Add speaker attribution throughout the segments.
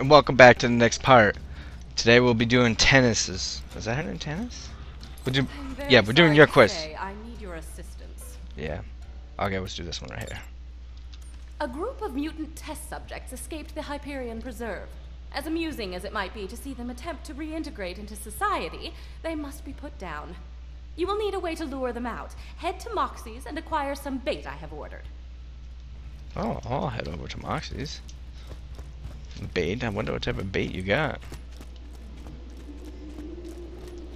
Speaker 1: and welcome back to the next part. Today we'll be doing tennises. Is that her name, tennis? We'll do, yeah, we're doing your quest.
Speaker 2: I need your assistance.
Speaker 1: Yeah. Okay, let's do this one right here.
Speaker 2: A group of mutant test subjects escaped the Hyperion Preserve. As amusing as it might be to see them attempt to reintegrate into society, they must be put down. You will need a way to lure them out. Head to Moxxi's and acquire some bait I have ordered.
Speaker 1: Oh, I'll head over to Moxxi's. Bait? I wonder what type of bait you got.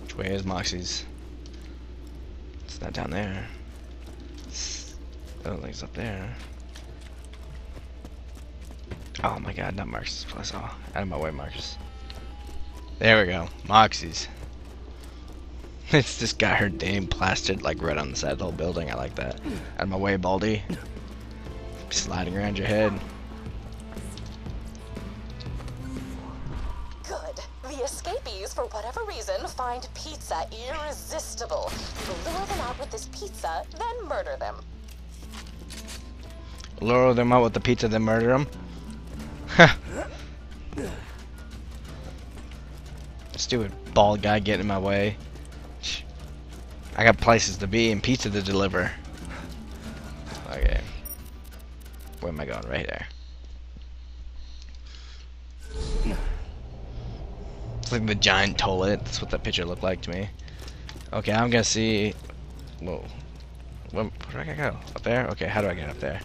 Speaker 1: Which way is Moxxi's? It's not down there. I don't think it's up there. Oh my god, not Marcus. Plus, oh, out of my way, Marcus. There we go. Moxxi's. It's just got her name plastered like right on the side of the whole building. I like that. Out of my way, Baldy. Sliding around your head.
Speaker 3: Irresistible. You lure them out with this pizza, then murder them.
Speaker 1: Lure them out with the pizza, then murder them. Stupid bald guy getting in my way. I got places to be and pizza to deliver. Okay. Where am I going? Right there. It's like the giant toilet. That's what that picture looked like to me. Okay, I'm gonna see. Whoa. Where, where do I go? Up there? Okay, how do I get up there?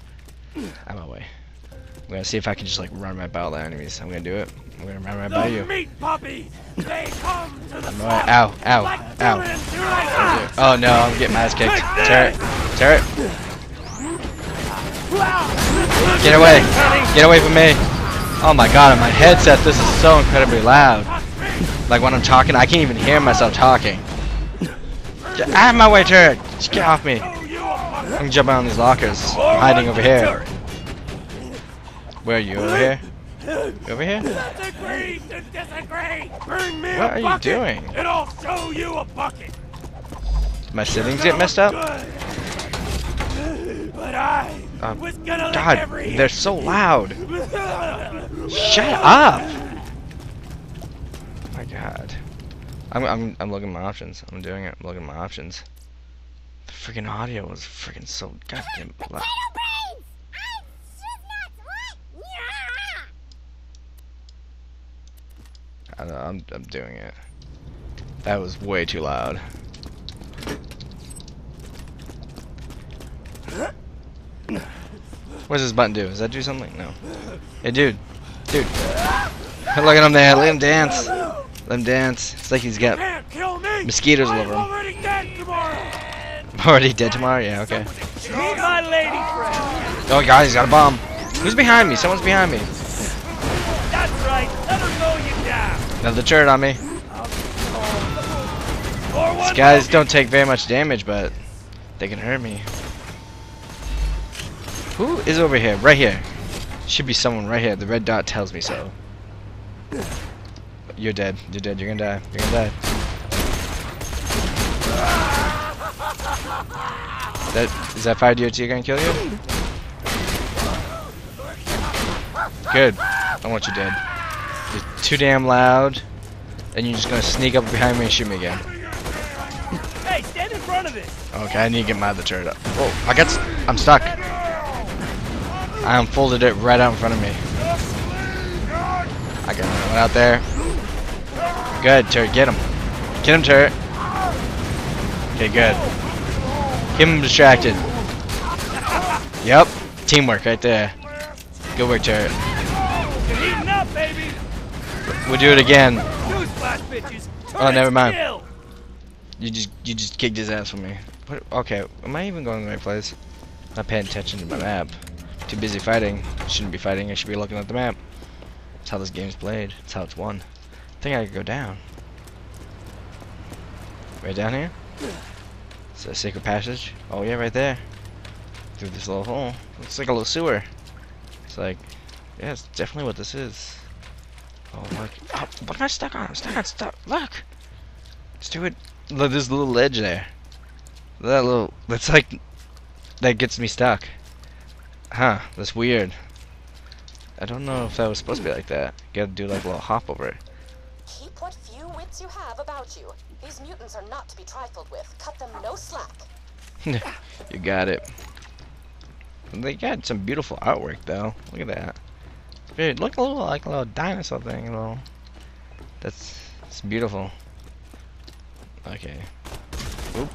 Speaker 1: Out of my way. I'm gonna see if I can just like run right by all the enemies. I'm gonna do it. I'm gonna run right by you.
Speaker 4: meat puppy! They come to the
Speaker 1: I'm right. Ow, ow,
Speaker 4: like
Speaker 1: ow. Oh no, I'm getting my ass kicked. Turret, turret. Get away. Get away from me. Oh my god, on my headset, this is so incredibly loud. Like when I'm talking, I can't even hear myself talking. Get out of my way, turret. Just get off me.
Speaker 4: Oh, you a fucker.
Speaker 1: I'm jumping on these lockers. I'm hiding over here. Where are you? Over here? You over here?
Speaker 4: Disagree disagree! Bring me
Speaker 1: What
Speaker 4: a
Speaker 1: are you doing?
Speaker 4: And I'll show you a bucket!
Speaker 1: My settings get messed up?
Speaker 4: But I
Speaker 1: Uh,
Speaker 4: was gonna
Speaker 1: God,
Speaker 4: every
Speaker 1: they're so loud. Shut up! my god. I'm, I'm, I'm looking at my options. I'm doing it. I'm looking at my options. The freaking audio was freaking so goddamn loud. I don't know, I'm, I'm doing it. That was way too loud. What does this button do? Does that do something? No. Hey, dude. Dude. Look at him there. Let him dance. Let him dance. It's like he's got mosquitoes all over him.
Speaker 4: already dead tomorrow!
Speaker 1: Already dead tomorrow? Yeah, okay.
Speaker 4: Meet my lady friend!
Speaker 1: Oh, guys, he's got a bomb. Who's behind me? Someone's behind me.
Speaker 4: That's right! Let her know you down!
Speaker 1: Another turret on me. These guys don't take very much damage, but they can hurt me. Who is over here? Right here. Should be someone right here. The red dot tells me so. You're dead. You're dead. You're gonna die. You're gonna die. That is that fire DOT gonna kill you? Good. I want you dead. You're too damn loud, and you're just gonna sneak up behind me and shoot me again.
Speaker 4: Hey, stand in front of it!
Speaker 1: Okay, I need to get my other turret up. Oh, I got. I'm stuck. I unfolded it right out in front of me. I got one out there. Good, turret. Get him. Get him, turret. Okay, good. Keep him distracted. Yep. Teamwork right there. Good work, turret. We'll do it again. Oh, never mind. You just you just kicked his ass for me. What, okay, am I even going the right place? Not paying attention to my map. Too busy fighting. Shouldn't be fighting. I should be looking at the map. That's how this game's played. That's how it's won. Think I could go down. Right down here? Is that a secret passage? Oh yeah, right there. Through this little hole. Looks like a little sewer. It's like, yeah, it's definitely what this is. Oh look. Oh, what am I stuck on? I'm stuck on stuff. Look. Let's do it. Look, there's a little ledge there. That little, that's like, that gets me stuck. Huh, that's weird. I don't know if that was supposed to be like that. You gotta do like a little hop over it.
Speaker 3: Wits you have about you. These mutants are not to be trifled with. Cut them no slack.
Speaker 1: you got it. They got some beautiful artwork though. Look at that. It look a little like a little dinosaur thing, you know. That's it's beautiful. Okay. Oop.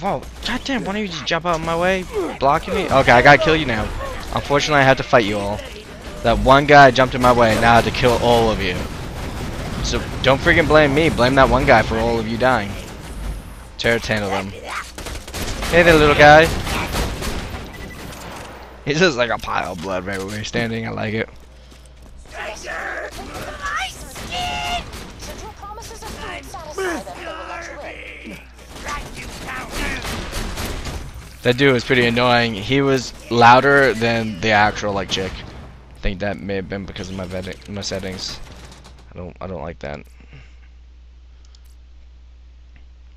Speaker 1: Whoa, goddamn, why don't you just jump out of my way? Blocking me? Okay, I gotta kill you now. Unfortunately, I had to fight you all. That one guy jumped in my way, now I have to kill all of you. So, don't freaking blame me. Blame that one guy for all of you dying. Terror them. Hey there, little guy. He's just like a pile of blood right where we're standing. I like it. That dude was pretty annoying. He was louder than the actual like chick. I think that may have been because of my my settings. I don't I don't like that.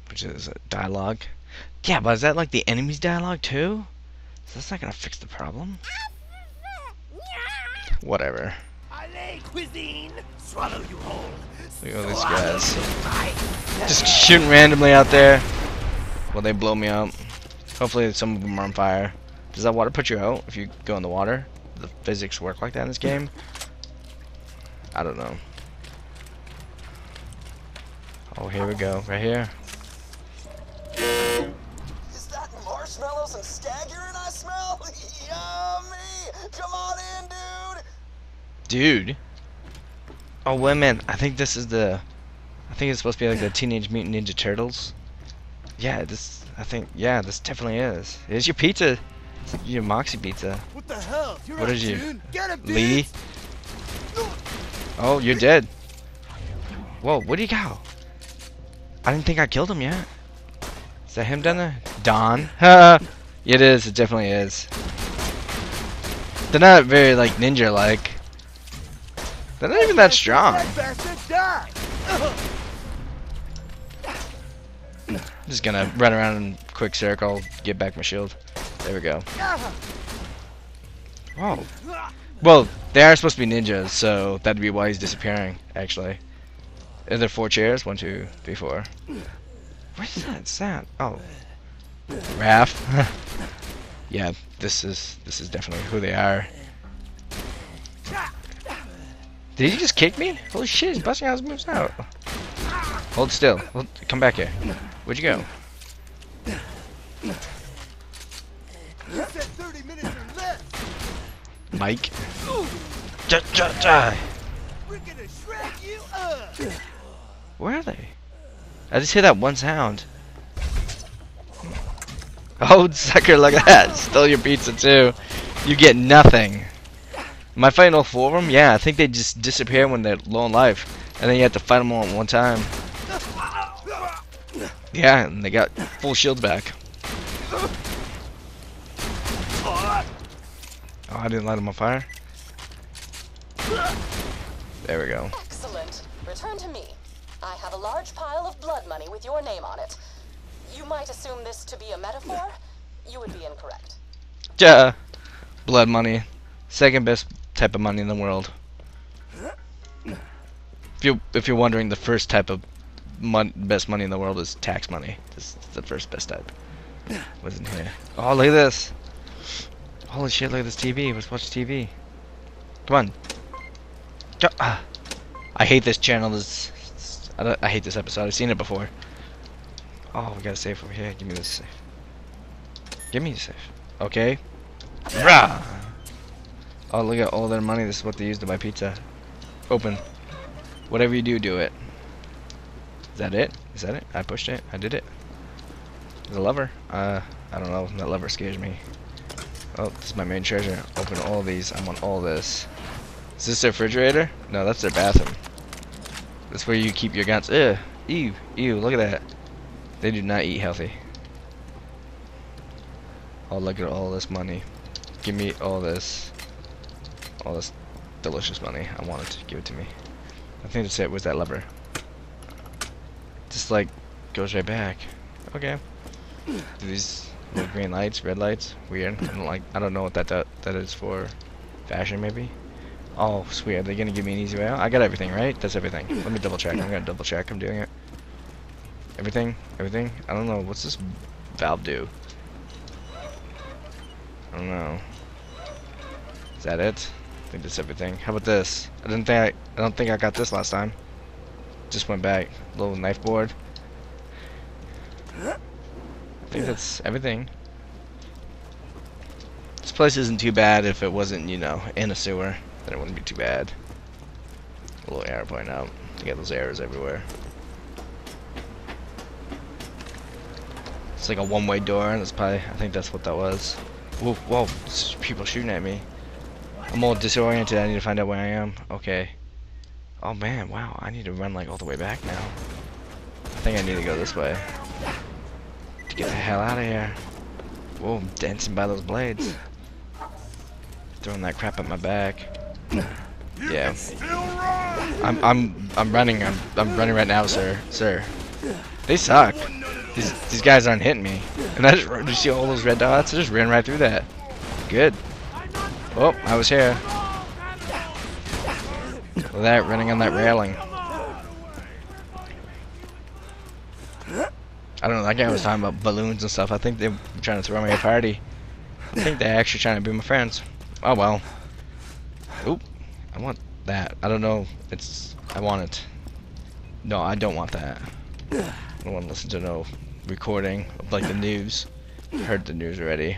Speaker 1: Which is uh, dialogue. Yeah, but is that like the enemy's dialogue too? So that's not gonna fix the problem. Whatever.
Speaker 4: Cuisine! Swallow you whole!
Speaker 1: Look at all these guys. Just shooting randomly out there. Well, they blow me up. Hopefully some of them are on fire. Does that water put you out if you go in the water? The physics work like that in this game? I don't know. Oh, here we go. Right here.
Speaker 5: Is that marshmallows and stag urine I smell? Yummy! Come on in, dude!
Speaker 1: Dude. Oh, wait a minute. I think this is the... I think it's supposed to be like the Teenage Mutant Ninja Turtles. Yeah, this... I think... Yeah, this definitely is. Here's your pizza. Your Moxxi pizza.
Speaker 4: What the hell? You're
Speaker 1: What
Speaker 4: up,
Speaker 1: you?
Speaker 4: Get him,
Speaker 1: Lee? Oh, you're dead. Whoa, where'd he go? I didn't think I killed him yet. Is that him down there? Don? it is, it definitely is. They're not very, like, ninja-like. They're not even that strong.
Speaker 4: Die!
Speaker 1: just gonna run around in quick circle, get back my shield. There we go. Whoa. Well, they are supposed to be ninjas, so that'd be why he's disappearing, actually. Are there four chairs? One, two, three, four. What's that? What's that? Oh. Raph. yeah, this is this is definitely who they are. Did he just kick me? Holy shit, he's busting out his moves out. Hold still. Hold, come back here. Where'd you go?
Speaker 4: You said 30 minutes or less!
Speaker 1: Mike. Ja, ja, ja.
Speaker 4: We're gonna shred you up!
Speaker 1: Where are they? I just hear that one sound. Oh, sucker, look at that. Stole your pizza, too. You get nothing. Am I fighting all four of them? Yeah, I think they just disappear when they're low on life. And then you have to fight them all at one time. Yeah, and they got full shields back. Oh, I didn't light them on fire. There we go.
Speaker 3: Excellent. Return to me. I have a large pile of blood money with your name on it. You might assume this to be a metaphor. You would be incorrect.
Speaker 1: Yeah. Blood money. Second best type of money in the world. If you if you're wondering, the first type of mon best money in the world is tax money. Is the first best type. In here? Oh, look at this. Holy shit! Look at this TV. Let's watch TV. Come on. Ah. I hate this channel. This I, I hate this episode. I've seen it before. Oh, we got a safe over here. Give me this safe. Give me the safe. Okay. Rah! Oh, look at all their money. This is what they used to buy pizza. Open. Whatever you do, do it. Is that it? Is that it? I pushed it. I did it. The lever. Uh, I don't know. That lever scares me. Oh, this is my main treasure. Open all these. I want all this. Is this their refrigerator? No, that's their bathroom. That's where you keep your guns. Ew, Ew. Ew. Look at that. They do not eat healthy. Oh, look at all this money. Give me all this. All this delicious money. I wanted. To give it to me. I think that's it. Where's that lever? Just like goes right back. Okay. Do these little green lights, red lights? Weird. I don't like. I don't know what that that, that is for. fashion, maybe. Oh, sweet. Are they gonna give me an easy way out? I got everything, right? That's everything. Let me double check. I'm gonna double check. I'm doing it. Everything? Everything? I don't know. What's this valve do? I don't know. Is that it? I think that's everything. How about this? I didn't think I, I don't think I got this last time. Just went back. Little knife board. I think that's everything. This place isn't too bad if it wasn't, you know, in a sewer. Then it wouldn't be too bad. A little arrow point out. You get those arrows everywhere. It's like a one-way door, and it's probably, I think that's what that was. Whoa, whoa, people shooting at me. I'm all disoriented, I need to find out where I am. Okay. Oh man, wow, I need to run like all the way back now. I think I need to go this way. To get the hell out of here. Whoa, I'm dancing by those blades. Throwing that crap at my back. Yeah. I'm I'm I'm running. I'm I'm running right now, sir. Sir. They suck. These these guys aren't hitting me. And I just did you see all those red dots? I just ran right through that. Good. Oh, I was here. Look at that running on that railing. I don't know. That guy was talking about balloons and stuff. I think they were trying to throw me a party. I think they're actually trying to be my friends. Oh well. Oop. I want that. I don't know. It's. I want it. No, I don't want that. I don't want to listen to no recording of like the news. I heard the news already.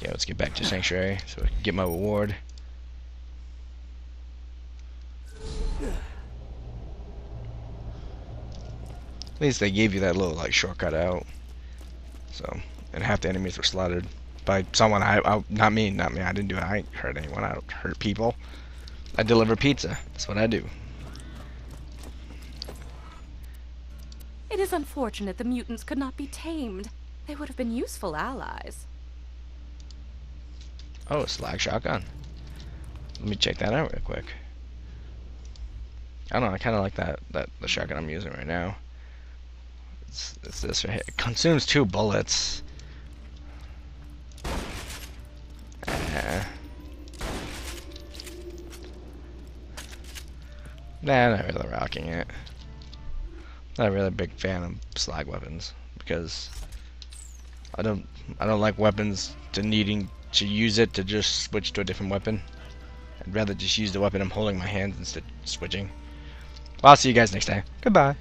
Speaker 1: Yeah, let's get back to Sanctuary so I can get my reward. At least they gave you that little like shortcut out. So, and half the enemies were slaughtered by someone. I, I, not me, not me. I didn't do it. I ain't hurt anyone. I don't hurt people. I deliver pizza. That's what I do.
Speaker 2: It is unfortunate the mutants could not be tamed. They would have been useful allies.
Speaker 1: Oh, a slag shotgun. Let me check that out real quick. I don't know. I kind of like that that the shotgun I'm using right now. It's, it's this right here. It consumes two bullets. Uh, nah, not really rocking it. Not really a big fan of slag weapons because I don't I don't like weapons to needing to use it to just switch to a different weapon. I'd rather just use the weapon I'm holding in my hands instead of switching. Well, I'll see you guys next time. Goodbye.